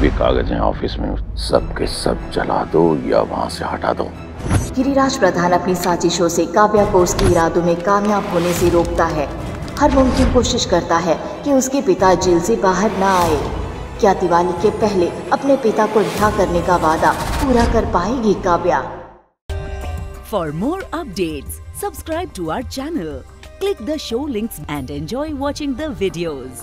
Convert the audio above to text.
भी कागज़ हैं ऑफ़िस में सब के सब जला दो या वहाँ से हटा दो। गिरिराज प्रधान अपनी साजिशों से काव्या को उसके इरादों में कामयाब होने से रोकता है। हर मुमकिन कोशिश करता है कि उसके पिता जेल से बाहर ना आए। क्या दिवाली के पहले अपने पिता को रिहा करने का वादा पूरा कर पाएगी Kavya? For more update subscribe to our channel click the show links and enjoy watching the videos.